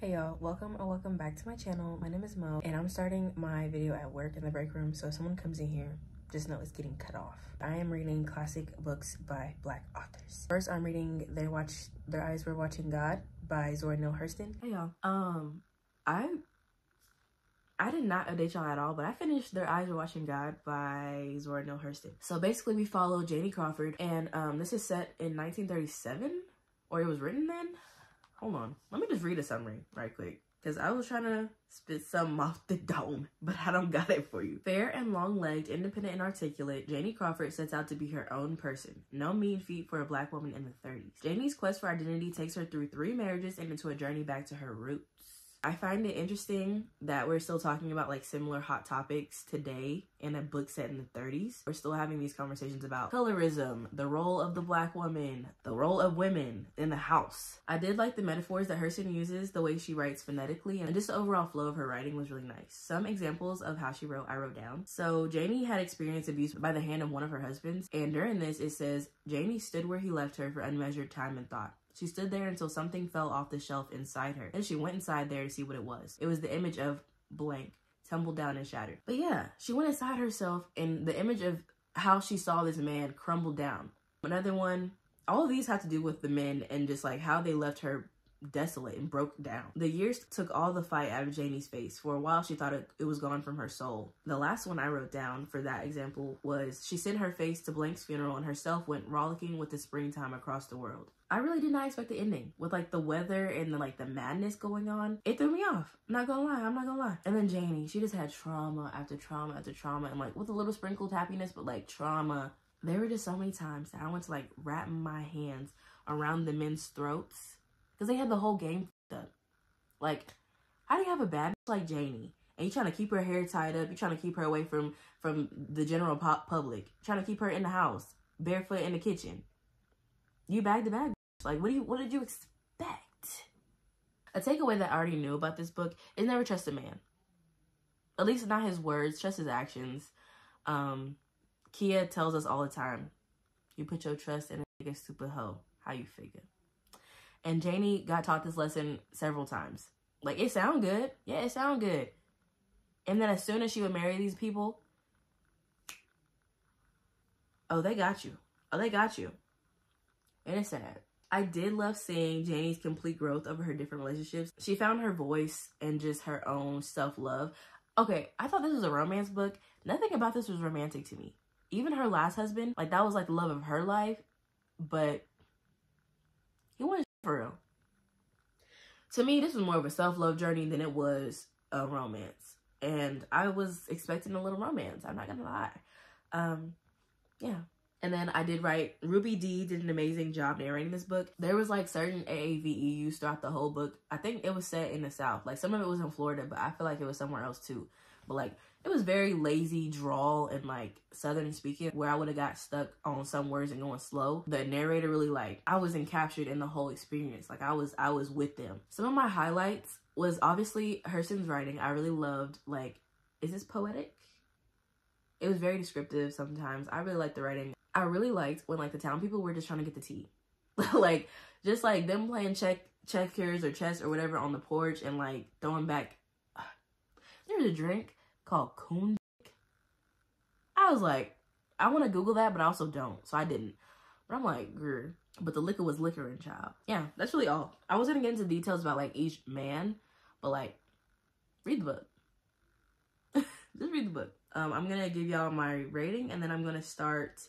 Hey y'all, welcome or welcome back to my channel. My name is Mo and I'm starting my video at work in the break room. So if someone comes in here, just know it's getting cut off. I am reading classic books by black authors. First, I'm reading Their Watch Their Eyes Were Watching God by Zora Neale Hurston. Hey y'all. Um I I did not update y'all at all, but I finished Their Eyes Were Watching God by Zora Neale Hurston. So basically we follow Janie Crawford and um this is set in 1937 or it was written then hold on. Let me just read a summary right quick. Because I was trying to spit some off the dome, but I don't got it for you. Fair and long-legged, independent and articulate, Janie Crawford sets out to be her own person. No mean feat for a black woman in the 30s. Janie's quest for identity takes her through three marriages and into a journey back to her roots. I find it interesting that we're still talking about like similar hot topics today in a book set in the 30s. We're still having these conversations about colorism, the role of the black woman, the role of women in the house. I did like the metaphors that Hurston uses, the way she writes phonetically, and just the overall flow of her writing was really nice. Some examples of how she wrote, I wrote down. So Janie had experienced abuse by the hand of one of her husbands, and during this it says, Janie stood where he left her for unmeasured time and thought. She stood there until something fell off the shelf inside her. Then she went inside there to see what it was. It was the image of blank, tumbled down and shattered. But yeah, she went inside herself and the image of how she saw this man crumbled down. Another one, all of these have to do with the men and just like how they left her desolate and broke down. The years took all the fight out of Janie's face. For a while, she thought it, it, was gone from her soul. The last one I wrote down for that example was she sent her face to Blank's funeral and herself went rollicking with the springtime across the world. I really did not expect the ending with like the weather and the like the madness going on. It threw me off. I'm not gonna lie, I'm not gonna lie. And then Janie, she just had trauma after trauma after trauma and like with a little sprinkled happiness, but like trauma. There were just so many times that I went to like wrap my hands around the men's throats because they had the whole game up. Like, how do you have a bad like Janie and you trying to keep her hair tied up? You're trying to keep her away from from the general public. You're trying to keep her in the house, barefoot in the kitchen. You bagged the bad. Like, what do you? What did you expect? A takeaway that I already knew about this book is never trust a man. At least not his words, trust his actions. Um, Kia tells us all the time, you put your trust in a stupid hoe. How you figure? And Janie got taught this lesson several times. Like, it sound good. Yeah, it sound good. And then as soon as she would marry these people, oh, they got you. Oh, they got you. And it's sad. I did love seeing Janie's complete growth over her different relationships. She found her voice and just her own self-love. Okay, I thought this was a romance book. Nothing about this was romantic to me. Even her last husband, like that was like the love of her life, but he wasn't for real. To me, this was more of a self-love journey than it was a romance. And I was expecting a little romance. I'm not gonna lie. Um, yeah. And then I did write, Ruby Dee did an amazing job narrating this book. There was like certain AAVE used throughout the whole book. I think it was set in the South. Like some of it was in Florida, but I feel like it was somewhere else too. But like it was very lazy drawl and like southern speaking where I would have got stuck on some words and going slow. The narrator really like I was encaptured in the whole experience. Like I was I was with them. Some of my highlights was obviously Hurston's writing. I really loved like is this poetic? It was very descriptive sometimes. I really liked the writing. I really liked when like the town people were just trying to get the tea. like just like them playing check checkers or chess or whatever on the porch and like throwing back there's a drink called Coon. I was like, I want to Google that, but I also don't. So I didn't. But I'm like, grr. But the liquor was liquor and child. Yeah, that's really all. I was gonna get into details about like each man, but like, read the book. Just read the book. Um, I'm gonna give y'all my rating and then I'm gonna start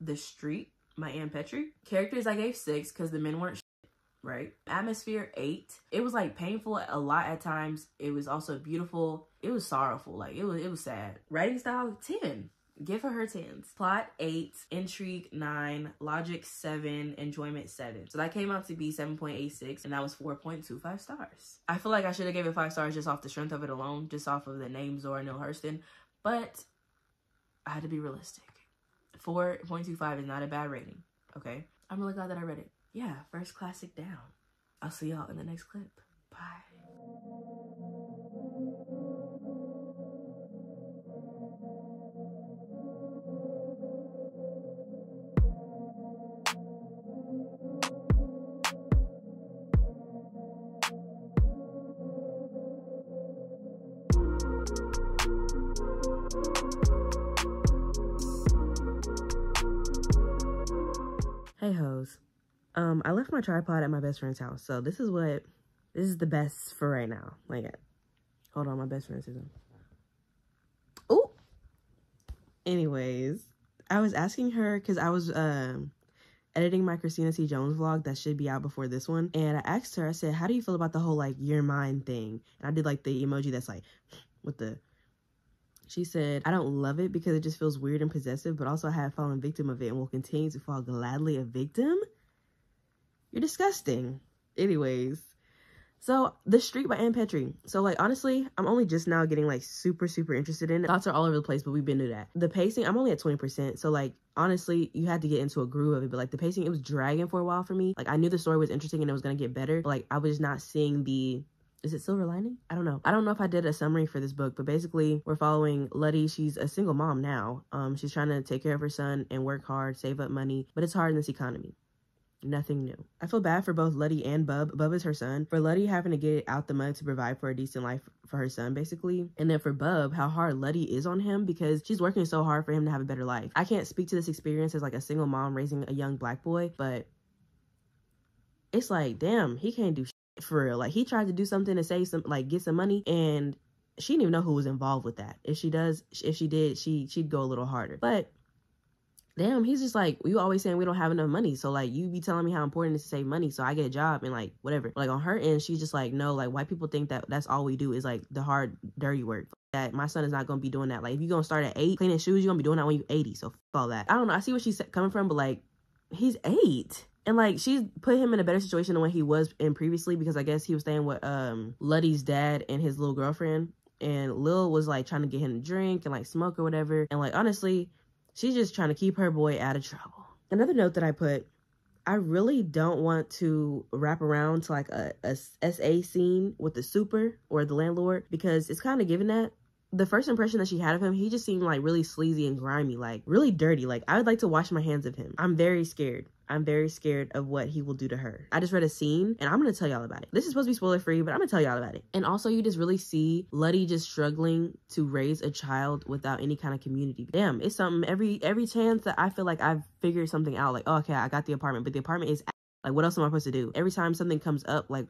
the street, my Ann Petry Characters I gave six because the men weren't right? Atmosphere, eight. It was like painful a lot at times. It was also beautiful. It was sorrowful. Like it was, it was sad. Writing style, 10. Give her her tens. Plot eight, intrigue nine, logic seven, enjoyment seven. So that came out to be 7.86 and that was 4.25 stars. I feel like I should have gave it five stars just off the strength of it alone, just off of the name Zora Neale Hurston, but I had to be realistic. 4.25 is not a bad rating, okay? I'm really glad that I read it yeah, first classic down. I'll see y'all in the next clip. Bye. Um, I left my tripod at my best friend's house, so this is what this is the best for right now. Like hold on, my best friend says Oh anyways, I was asking her because I was um editing my Christina C. Jones vlog that should be out before this one. And I asked her, I said, how do you feel about the whole like you're mine thing? And I did like the emoji that's like with the she said, I don't love it because it just feels weird and possessive, but also I have fallen victim of it and will continue to fall gladly a victim. You're disgusting. Anyways, so The Street by Ann Petry. So like honestly, I'm only just now getting like super, super interested in it. Thoughts are all over the place, but we've been to that. The pacing, I'm only at 20%. So like honestly, you had to get into a groove of it. But like the pacing, it was dragging for a while for me. Like I knew the story was interesting and it was gonna get better. But like I was not seeing the is it silver lining i don't know i don't know if i did a summary for this book but basically we're following letty she's a single mom now um she's trying to take care of her son and work hard save up money but it's hard in this economy nothing new i feel bad for both letty and bub bub is her son for letty having to get out the mud to provide for a decent life for her son basically and then for bub how hard letty is on him because she's working so hard for him to have a better life i can't speak to this experience as like a single mom raising a young black boy but it's like damn he can't do for real. Like he tried to do something to save some, like get some money, and she didn't even know who was involved with that. If she does, if she did, she she'd go a little harder. But damn, he's just like, you always saying we don't have enough money. So like you be telling me how important it is to save money. So I get a job and like whatever. Like on her end, she's just like, no, like white people think that that's all we do is like the hard, dirty work. That my son is not gonna be doing that. Like if you're gonna start at eight cleaning shoes, you're gonna be doing that when you're 80. So all that. I don't know. I see where she's coming from, but like he's eight. And like she's put him in a better situation than what he was in previously because I guess he was staying with um Letty's dad and his little girlfriend. And Lil was like trying to get him to drink and like smoke or whatever. And like honestly, she's just trying to keep her boy out of trouble. Another note that I put, I really don't want to wrap around to like a, a SA scene with the super or the landlord because it's kind of given that the first impression that she had of him, he just seemed like really sleazy and grimy, like really dirty. Like I would like to wash my hands of him. I'm very scared. I'm very scared of what he will do to her. I just read a scene and I'm gonna tell y'all about it. This is supposed to be spoiler free, but I'm gonna tell y'all about it. And also you just really see Letty just struggling to raise a child without any kind of community. Damn, it's something every every chance that I feel like I've figured something out, like, oh, okay, I got the apartment, but the apartment is like what else am I supposed to do? Every time something comes up, like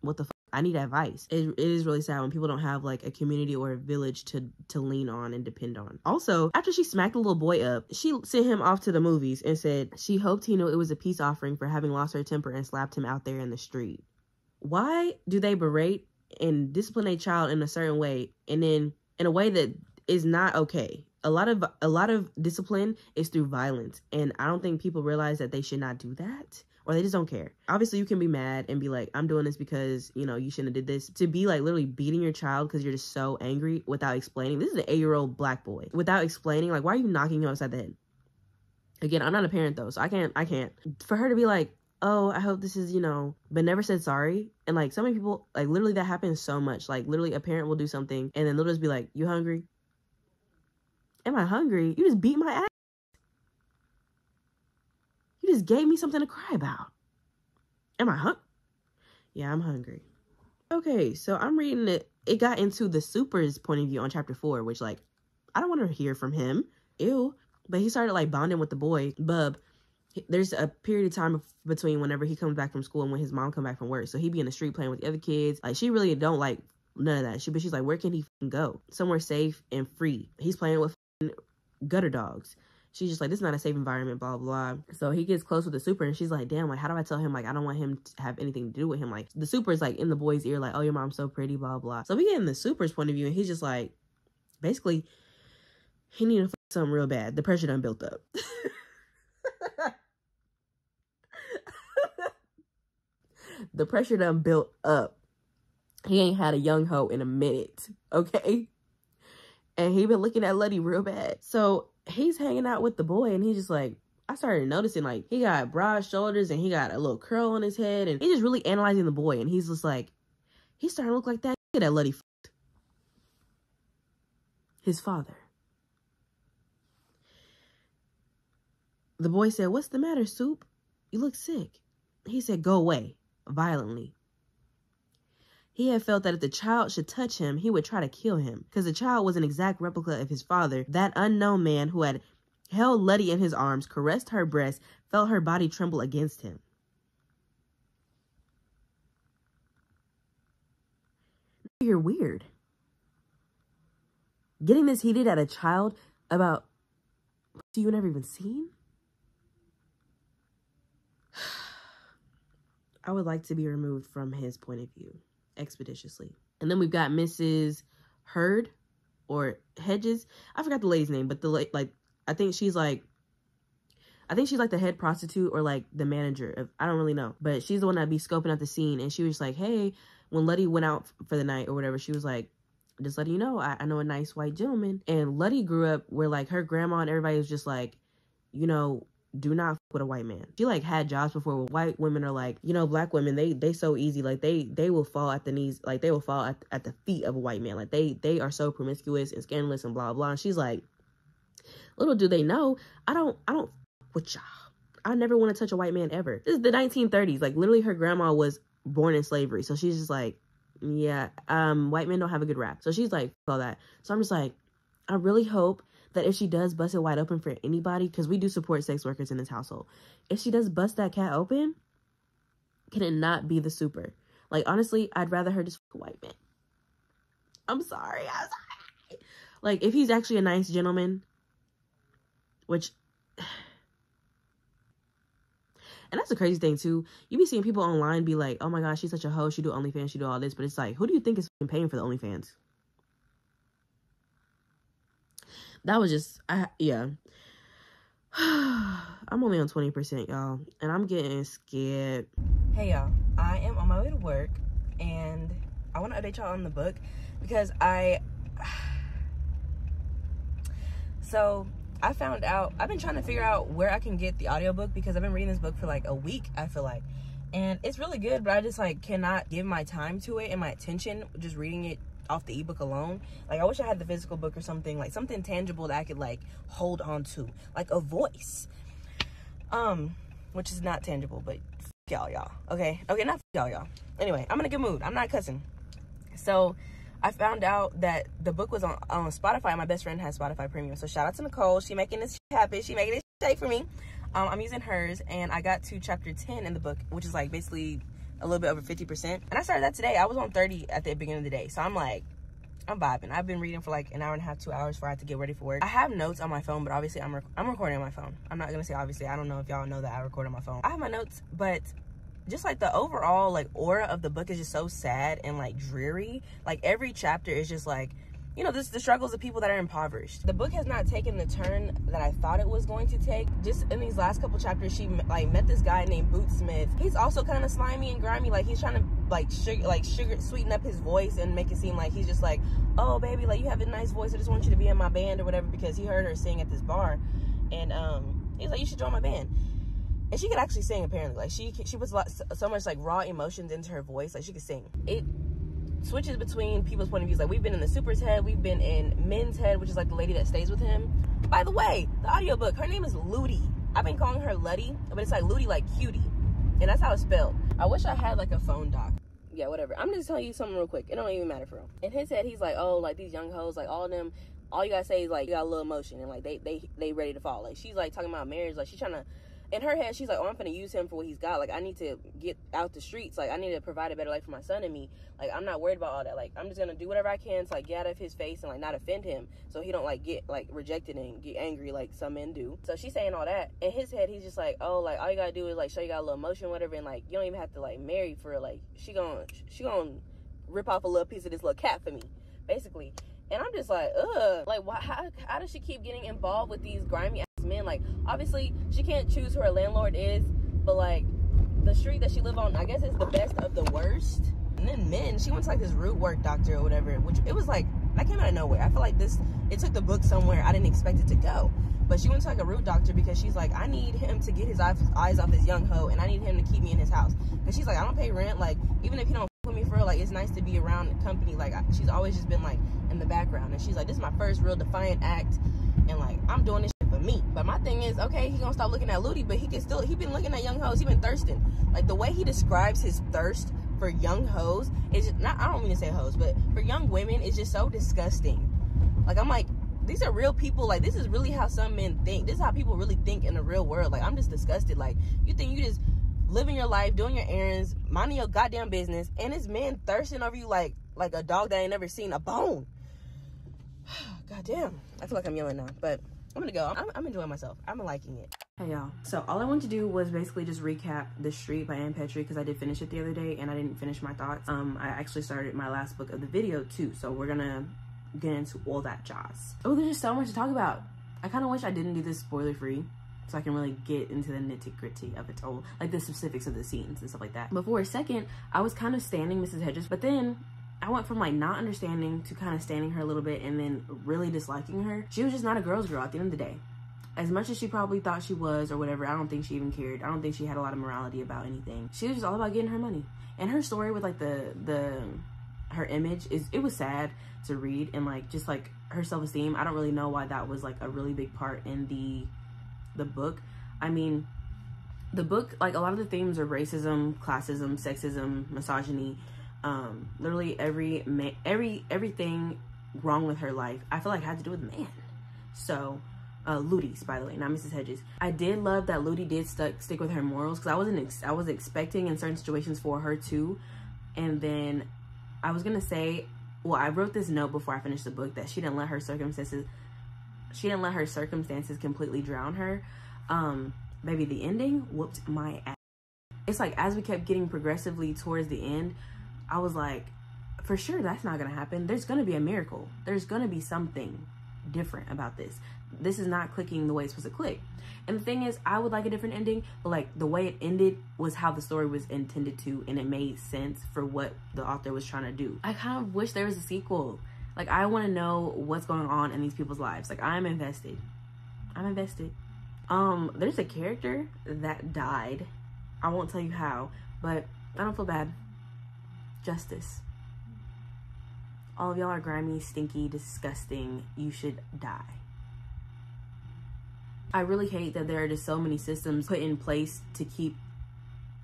what the I need advice. It, it is really sad when people don't have like a community or a village to to lean on and depend on. Also, after she smacked the little boy up, she sent him off to the movies and said she hoped he knew it was a peace offering for having lost her temper and slapped him out there in the street. Why do they berate and discipline a child in a certain way and then in a way that is not okay? A lot of a lot of discipline is through violence, and I don't think people realize that they should not do that or they just don't care. Obviously, you can be mad and be like, I'm doing this because, you know, you shouldn't have did this. To be like literally beating your child because you're just so angry without explaining. This is an eight-year-old black boy. Without explaining, like, why are you knocking him upside the head? Again, I'm not a parent though, so I can't, I can't. For her to be like, oh, I hope this is, you know, but never said sorry. And like so many people, like literally that happens so much. Like literally a parent will do something and then they'll just be like, you hungry? Am I hungry? You just beat my ass. You just gave me something to cry about. Am I hungry? Yeah, I'm hungry. Okay, so I'm reading it. It got into the super's point of view on chapter four, which like, I don't want to hear from him. Ew. But he started like bonding with the boy, Bub. There's a period of time between whenever he comes back from school and when his mom come back from work. So he be in the street playing with the other kids. Like she really don't like none of that. She, but she's like, where can he go? Somewhere safe and free. He's playing with gutter dogs she's just like, this is not a safe environment, blah, blah. So he gets close with the super and she's like, damn, like, how do I tell him, like, I don't want him to have anything to do with him? Like, the super is like in the boy's ear, like, oh, your mom's so pretty, blah, blah. So we get in the super's point of view and he's just like, basically, he needed to something real bad. The pressure done built up. the pressure done built up. He ain't had a young hoe in a minute, okay? And he been looking at Letty real bad. So he's hanging out with the boy and he's just like, I started noticing like he got broad shoulders and he got a little curl on his head and he's just really analyzing the boy and he's just like, he's starting to look like that that Letty f- his father. The boy said, What's the matter, Soup? You look sick. He said, Go away, violently. He had felt that if the child should touch him, he would try to kill him, because the child was an exact replica of his father, that unknown man who had held Letty in his arms, caressed her breast, felt her body tremble against him. You're weird. Getting this heated at a child about you never even seen? I would like to be removed from his point of view expeditiously. And then we've got Mrs. Hurd or Hedges. I forgot the lady's name, but the like I think she's like I think she's like the head prostitute or like the manager of I don't really know. But she's the one that'd be scoping out the scene and she was like, Hey, when Letty went out for the night or whatever, she was like, just letting you know, I, I know a nice white gentleman. And Letty grew up where like her grandma and everybody was just like, you know, do not with a white man. She like had jobs before where white women are like, you know, black women, they they so easy. Like they they will fall at the knees, like they will fall at, at the feet of a white man. Like they they are so promiscuous and scandalous and blah blah. And she's like, little do they know, I don't I don't with y'all. I never want to touch a white man ever. This is the 1930s. Like literally her grandma was born in slavery. So she's just like, yeah, um, white men don't have a good rap. So she's like, all that. So I'm just like, I really hope that if she does bust it wide open for anybody, because we do support sex workers in this household, if she does bust that cat open, can it not be the super? Like, honestly, I'd rather her just fuck a white man. I'm sorry. I'm sorry. Like, if he's actually a nice gentleman, which and that's the crazy thing too. You be seeing people online be like, "Oh my gosh, she's such a hoe. She do OnlyFans. She do all this." But it's like, who do you think is paying for the OnlyFans? That was just, I yeah. I'm only on 20%, y'all, and I'm getting scared. Hey, y'all. I am on my way to work, and I want to update y'all on the book because I. So I found out, I've been trying to figure out where I can get the audiobook because I've been reading this book for like a week, I feel like. And it's really good, but I just like cannot give my time to it and my attention just reading it off the ebook alone. Like I wish I had the physical book or something, like something tangible that I could like hold on to, like a voice. Um, which is not tangible, but y'all, y'all. Okay, okay, not y'all, y'all. Anyway, I'm in a good mood. I'm not cussing. So I found out that the book was on, on Spotify. My best friend has Spotify Premium. So shout out to Nicole. She making this happen. She making it shake for me. Um, I'm using hers and I got to chapter 10 in the book, which is like basically a little bit over 50%. And I started that today. I was on 30 at the beginning of the day. So I'm like, I'm vibing. I've been reading for like an hour and a half, two hours before I have to get ready for work. I have notes on my phone, but obviously I'm, rec I'm recording on my phone. I'm not to say obviously. I don't know if y'all know that I record on my phone. I have my notes, but just like the overall like aura of the book is just so sad and like dreary like every chapter is just like you know this the struggles of people that are impoverished. The book has not taken the turn that i thought it was going to take. Just in these last couple chapters she like met this guy named Boots Smith he's also kind of slimy and grimy. Like he's trying to like sugar like sugar sweeten up his voice and make it seem like he's just like oh baby like you have a nice voice. I just want you to be in my band or whatever because he heard her sing at this bar. And um he's like you should join my band. And she could actually sing apparently. Like she she puts so much like raw emotions into her voice. Like she could sing. It switches between people's point of views. Like we've been in the super's head we've been in Min's head which is like the lady that stays with him. By the way the audiobook her name is Lutie. I've been calling her Letty but it's like Lutie like cutie. And that's how it's spelled. I wish I had like a phone doc. Yeah whatever. I'm just telling you something real quick. It don't even matter for him in his head he's like oh like these young hoes like all them all you gotta say is like you got a little emotion and like they they they ready to fall. Like she's like talking about marriage. Like she's trying to in her head, she's like, oh, I'm gonna use him for what he's got. Like, I need to get out the streets. Like, I need to provide a better life for my son and me. Like, I'm not worried about all that. Like, I'm just gonna do whatever I can to like get out of his face and like not offend him, so he don't like get like rejected and get angry like some men do. So she's saying all that. In his head, he's just like, oh, like all you gotta do is like show you got a little emotion, whatever, and like you don't even have to like marry for like she gonna she gonna rip off a little piece of this little cat for me, basically. And I'm just like, ugh, like why? How, how does she keep getting involved with these grimy men. Like, obviously, she can't choose who her landlord is, but like, the street that she live on, I guess is the best of the worst. And then Min, she went to like this root work doctor or whatever, which it was like, that came out of nowhere. I feel like this, it took the book somewhere I didn't expect it to go. But she went to like a root doctor because she's like, I need him to get his eyes off this young hoe and I need him to keep me in his house. Because she's like, I don't pay rent. Like, even if he don't with me for real, like, it's nice to be around company. Like, she's always just been like in the background. And she's like, this is my first real defiant act. And like, I'm doing this me. But my thing is, okay, he gonna stop looking at Lutie, but he can still he been looking at young hoes. He been thirsting. Like the way he describes his thirst for young hoes, is not. I don't mean to say hoes, but for young women, it's just so disgusting. Like I'm like, these are real people. Like this is really how some men think. This is how people really think in the real world. Like I'm just disgusted. Like you think you just living your life, doing your errands, minding your goddamn business, and this man thirsting over you like like a dog that ain't never seen a bone. God damn. I feel like I'm yelling now, but I'm gonna go. I'm, I'm enjoying myself. I'm liking it. Hey y'all. So all I wanted to do was basically just recap The Street by Ann Petry because I did finish it the other day and I didn't finish my thoughts. Um, I actually started my last book of the video too, so we're gonna get into all that jazz. Oh, there's just so much to talk about. I kind of wish I didn't do this spoiler free so I can really get into the nitty gritty of it all, like the specifics of the scenes and stuff like that. But for a second, I was kind of standing Mrs. Hedges, but then I went from like not understanding to kind of standing her a little bit and then really disliking her. She was just not a girl's girl at the end of the day. As much as she probably thought she was or whatever, I don't think she even cared. I don't think she had a lot of morality about anything. She was just all about getting her money. And her story with like the the her image is it was sad to read and like just like her self-esteem. I don't really know why that was like a really big part in the the book. I mean, the book like a lot of the themes are racism, classism, sexism, misogyny, um, literally every man, every everything wrong with her life. I feel like had to do with man. So, uh, Lutie's by the way, not Mrs. Hedges. I did love that Ludy did stuck stick with her morals because I wasn't I was expecting in certain situations for her too, and then I was gonna say, well, I wrote this note before I finished the book that she didn't let her circumstances, she didn't let her circumstances completely drown her. Um, maybe the ending whooped my ass. It's like as we kept getting progressively towards the end, I was like, for sure that's not gonna happen. There's gonna be a miracle. There's gonna be something different about this. This is not clicking the way it's supposed to click. And the thing is, I would like a different ending, but like the way it ended was how the story was intended to, and it made sense for what the author was trying to do. I kind of wish there was a sequel. Like I want to know what's going on in these people's lives. Like I'm invested. I'm invested. Um, there's a character that died. I won't tell you how, but I don't feel bad justice. All of y'all are grimy, stinky, disgusting. You should die. I really hate that there are just so many systems put in place to keep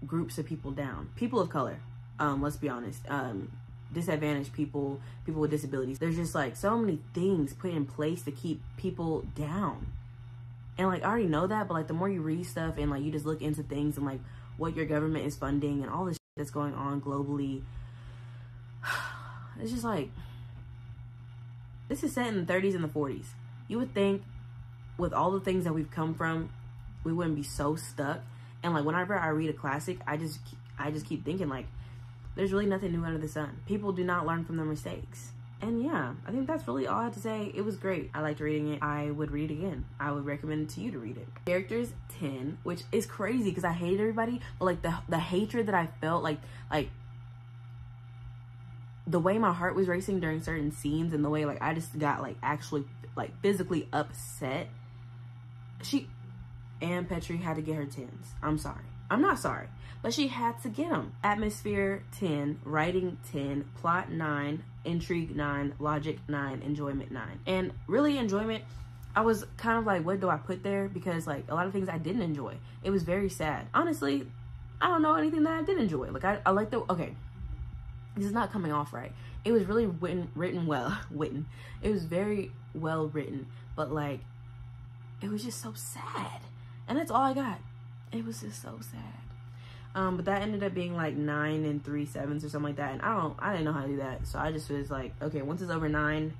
groups of people down. People of color, um, let's be honest. Um, disadvantaged people, people with disabilities. There's just like so many things put in place to keep people down. And like I already know that, but like the more you read stuff and like you just look into things and like what your government is funding and all this that's going on globally it's just like this is set in the 30s and the 40s. You would think with all the things that we've come from, we wouldn't be so stuck. And like whenever I read a classic, I just I just keep thinking like there's really nothing new under the sun. People do not learn from their mistakes. And yeah, I think that's really all I have to say. It was great. I liked reading it. I would read it again. I would recommend to you to read it. Characters 10, which is crazy because I hate everybody, but like the the hatred that I felt like like the way my heart was racing during certain scenes and the way like I just got like actually like physically upset. She and Petry had to get her tens. I'm sorry. I'm not sorry, but she had to get them. Atmosphere 10, writing 10, plot 9, intrigue 9, logic 9, enjoyment 9. And really enjoyment I was kind of like, what do I put there? Because like a lot of things I didn't enjoy. It was very sad. Honestly, I don't know anything that I did enjoy. Like I, I like the, okay, this is not coming off right. It was really written, written well, written. It was very well written, but like, it was just so sad. And that's all I got. It was just so sad. Um, but that ended up being like nine and three sevens or something like that. And I don't, I didn't know how to do that. So I just was like, okay, once it's over nine,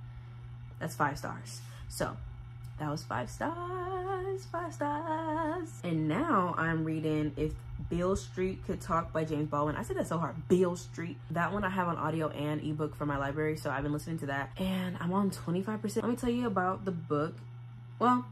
that's five stars. So that was five stars, five stars. And now I'm reading If Beale Street Could Talk by James Baldwin. I said that so hard, Beale Street. That one I have on audio and ebook from my library, so I've been listening to that. And I'm on 25%. Let me tell you about the book. Well,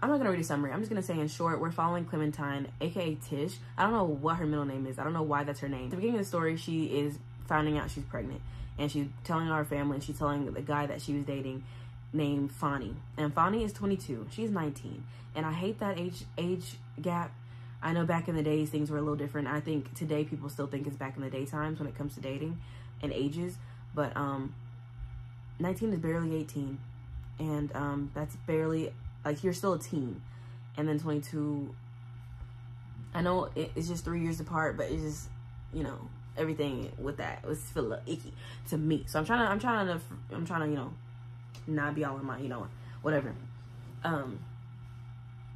I'm not gonna read a summary. I'm just gonna say in short, we're following Clementine, aka Tish. I don't know what her middle name is. I don't know why that's her name. At the beginning of the story, she is finding out she's pregnant. And she's telling our family, and she's telling the guy that she was dating named Fonny. And Fonny is 22. She's 19. And I hate that age age gap. I know back in the days things were a little different. I think today people still think it's back in the day times when it comes to dating and ages. But um 19 is barely 18. And um that's barely like you're still a teen. And then 22 I know it's just three years apart, but it's just, you know, everything with that was feel a little icky to me. So I'm trying to, I'm trying to, I'm trying to, you know, not be all in my, you know, whatever. Um,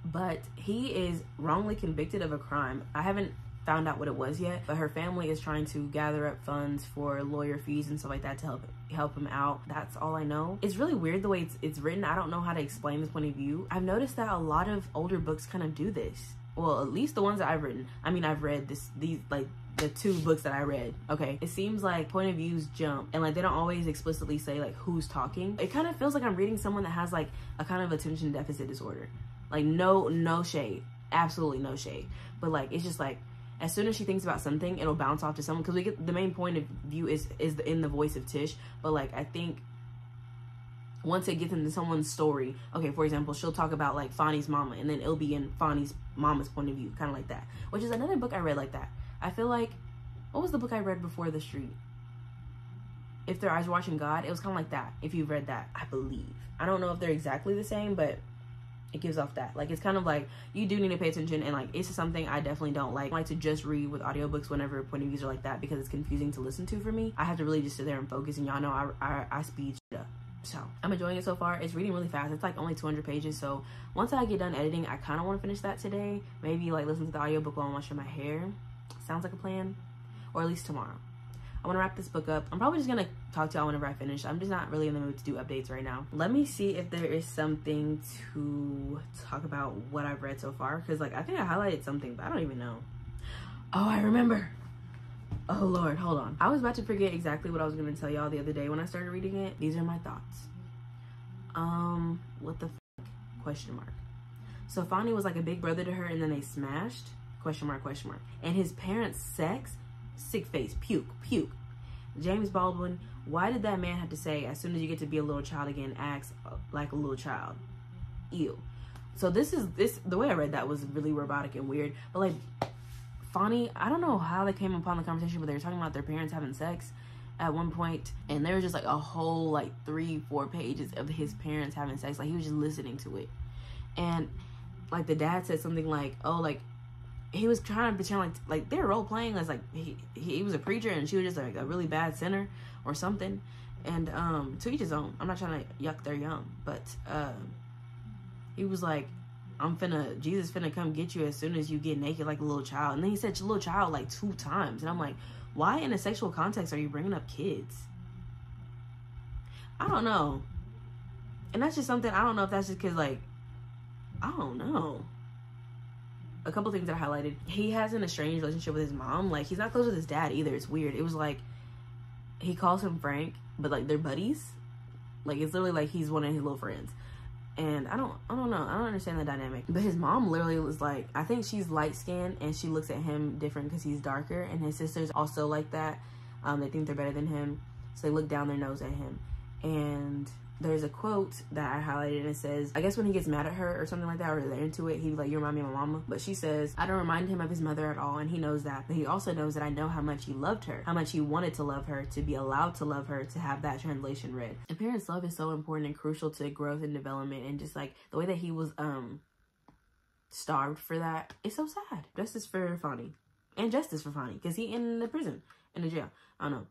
but he is wrongly convicted of a crime. I haven't found out what it was yet, but her family is trying to gather up funds for lawyer fees and stuff like that to help help him out. That's all I know. It's really weird the way it's it's written. I don't know how to explain this point of view. I've noticed that a lot of older books kind of do this. Well, at least the ones that I've written. I mean, I've read this these like the two books that I read. Okay, it seems like point of views jump and like they don't always explicitly say like who's talking. It kind of feels like I'm reading someone that has like a kind of attention deficit disorder. Like no no shade, absolutely no shade. But like it's just like as soon as she thinks about something, it'll bounce off to someone because we get the main point of view is is in the voice of Tish. But like I think once it gets into someone's story, okay, for example, she'll talk about like Fonny's mama, and then it'll be in Fonny's mama's point of view, kind of like that. Which is another book I read like that. I feel like what was the book I read before The Street? If Their Eyes Watching God, it was kind of like that. If you've read that, I believe. I don't know if they're exactly the same, but it gives off that. Like it's kind of like you do need to pay attention and like it's something i definitely don't like. I like to just read with audiobooks whenever point of views are like that because it's confusing to listen to for me. I have to really just sit there and focus and y'all know i i, I speed up. So i'm enjoying it so far. It's reading really fast. It's like only 200 pages. So once i get done editing i kind of want to finish that today. Maybe like listen to the audiobook while i'm washing my hair. Sounds like a plan. Or at least tomorrow I want to wrap this book up. I'm probably just going to talk to y'all whenever I finish. I'm just not really in the mood to do updates right now. Let me see if there is something to talk about what I've read so far. Because, like, I think I highlighted something, but I don't even know. Oh, I remember. Oh, Lord. Hold on. I was about to forget exactly what I was going to tell y'all the other day when I started reading it. These are my thoughts. Um, what the fuck? Question mark. So Fonny was like a big brother to her and then they smashed? Question mark, question mark. And his parents' sex sick face, puke, puke. James Baldwin, why did that man have to say, as soon as you get to be a little child again, act like a little child? Ew. So this is this the way I read that was really robotic and weird. But like Fonny, I don't know how they came upon the conversation, but they were talking about their parents having sex at one point, and there was just like a whole like three, four pages of his parents having sex. Like he was just listening to it. And like the dad said something like, Oh, like he was trying to pretend like like they're role playing as like he he was a preacher and she was just like a really bad sinner or something. And um to each his own. I'm not trying to yuck their yum, but um he was like, I'm finna Jesus finna come get you as soon as you get naked like a little child. And then he said little child like two times. And I'm like, why in a sexual context are you bringing up kids? I don't know. And that's just something I don't know if that's just cause like I don't know a couple things that I highlighted. He has an estranged relationship with his mom. Like he's not close with his dad either. It's weird. It was like he calls him Frank, but like they're buddies. Like it's literally like he's one of his little friends. And I don't I don't know. I don't understand the dynamic. But his mom literally was like I think she's light skinned and she looks at him different because he's darker and his sister's also like that. Um, they think they're better than him. So they look down their nose at him. And there's a quote that I highlighted and it says, I guess when he gets mad at her or something like that, or they're into it, he's like, You remind me of my mama. But she says, I don't remind him of his mother at all, and he knows that. But he also knows that I know how much he loved her, how much he wanted to love her, to be allowed to love her, to have that translation read. And parents' love is so important and crucial to growth and development, and just like the way that he was um starved for that, it's so sad. Justice for Fonny And justice for Fonny because he in the prison, in the jail. I don't know.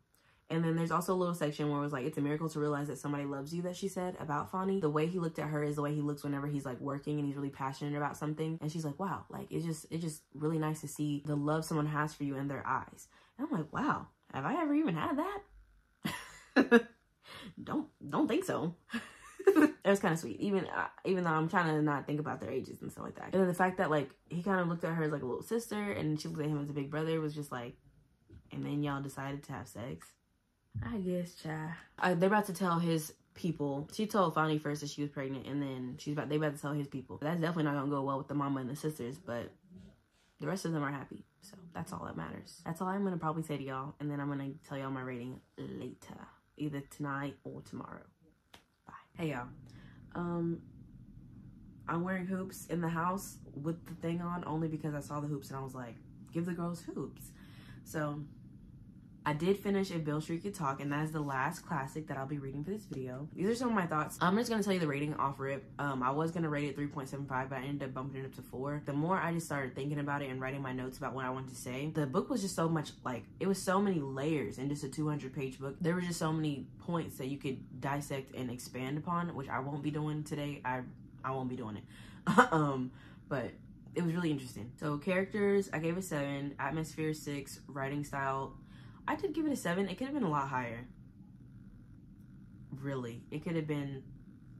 And then there's also a little section where it was like, it's a miracle to realize that somebody loves you, that she said about Fonny. The way he looked at her is the way he looks whenever he's like working and he's really passionate about something. And she's like, wow, like it's just, it's just really nice to see the love someone has for you in their eyes. And I'm like, wow, have I ever even had that? don't, don't think so. it was kind of sweet, even uh, even though I'm trying to not think about their ages and stuff like that. And then the fact that like he kind of looked at her as like a little sister, and she looked at him as a big brother was just like, and then y'all decided to have sex. I guess, child. Uh, they're about to tell his people. She told Fonny first that she was pregnant, and then she's about they about to tell his people. That's definitely not gonna go well with the mama and the sisters, but the rest of them are happy. So that's all that matters. That's all I'm gonna probably say to y'all, and then I'm gonna tell y'all my rating later, either tonight or tomorrow. Bye. Hey y'all. Um, I'm wearing hoops in the house with the thing on only because I saw the hoops and I was like, give the girls hoops. So I did finish If Beale Street Could Talk, and that is the last classic that I'll be reading for this video. These are some of my thoughts. I'm just gonna tell you the rating off rip. Um, I was gonna rate it 3.75, but I ended up bumping it up to 4. The more I just started thinking about it and writing my notes about what I wanted to say, the book was just so much like, it was so many layers in just a 200 page book. There were just so many points that you could dissect and expand upon, which I won't be doing today. I, I won't be doing it. um, but it was really interesting. So characters, I gave a seven. Atmosphere six. Writing style, I did give it a seven. It could have been a lot higher. Really, it could have been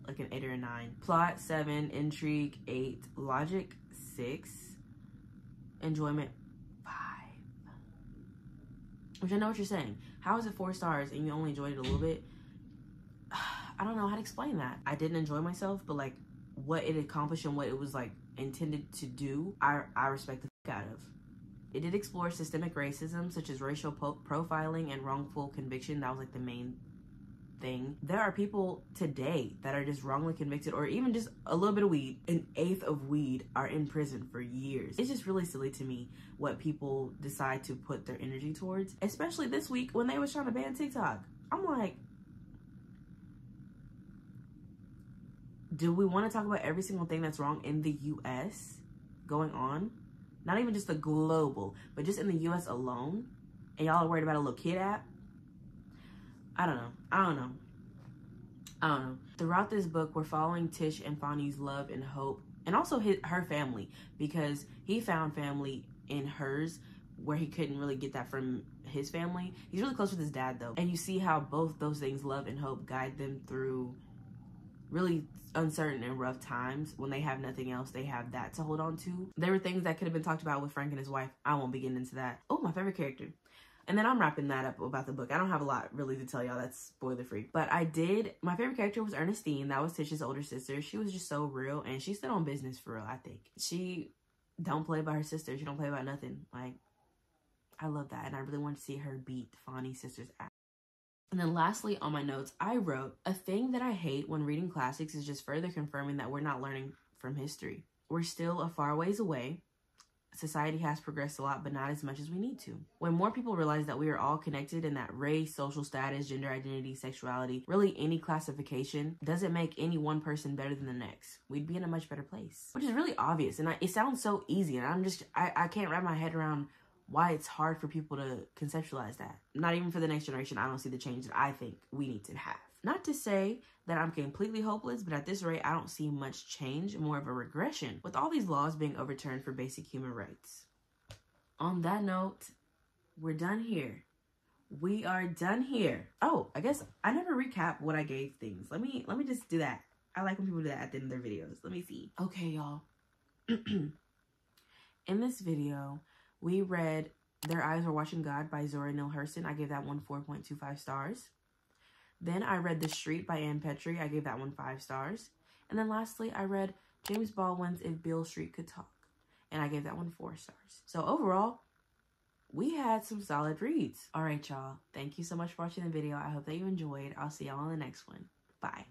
like an eight or a nine. Plot seven. Intrigue eight. Logic six. Enjoyment five. Which I know what you're saying. How is it four stars and you only enjoyed it a little bit? I don't know how to explain that. I didn't enjoy myself, but like what it accomplished and what it was like intended to do, I, I respect the out of. It did explore systemic racism, such as racial po- profiling and wrongful conviction. That was like the main thing. There are people today that are just wrongly convicted, or even just a little bit of weed, an eighth of weed, are in prison for years. It's just really silly to me what people decide to put their energy towards, especially this week when they was trying to ban TikTok. I'm like, do we want to talk about every single thing that's wrong in the US going on? Not even just the global, but just in the US alone? And y'all are worried about a little kid app? I don't know. I don't know. I don't know. Throughout this book, we're following Tish and Fonny's love and hope, and also his, her family, because he found family in hers where he couldn't really get that from his family. He's really close with his dad, though. And you see how both those things, love and hope, guide them through really uncertain and rough times when they have nothing else they have that to hold on to. There were things that could have been talked about with frank and his wife. I won't be getting into that. Oh my favorite character. And then i'm wrapping that up about the book. I don't have a lot really to tell y'all. That's spoiler free. But i did my favorite character was ernestine. That was tish's older sister. She was just so real and she's still on business for real i think. She don't play by her sister. She don't play about nothing. Like i love that and i really want to see her beat fonny's sister's ass and then lastly on my notes, I wrote, a thing that I hate when reading classics is just further confirming that we're not learning from history. We're still a far ways away. Society has progressed a lot, but not as much as we need to. When more people realize that we are all connected and that race, social status, gender identity, sexuality, really any classification doesn't make any one person better than the next, we'd be in a much better place. Which is really obvious. And I, it sounds so easy. And I'm just, I, I can't wrap my head around why it's hard for people to conceptualize that. Not even for the next generation, I don't see the change that I think we need to have. Not to say that I'm completely hopeless, but at this rate, I don't see much change, more of a regression, with all these laws being overturned for basic human rights. On that note, we're done here. We are done here. Oh, I guess I never recap what I gave things. Let me let me just do that. I like when people do that at the end of their videos. Let me see. Okay, y'all. In this video, we read Their Eyes Were Watching God by Zora Neale Hurston. I gave that one 4.25 stars. Then I read The Street by Ann Petry. I gave that one 5 stars. And then lastly, I read James Baldwin's If Beale Street Could Talk. And I gave that one 4 stars. So overall, we had some solid reads. All right, y'all. Thank you so much for watching the video. I hope that you enjoyed. I'll see y'all on the next one. Bye.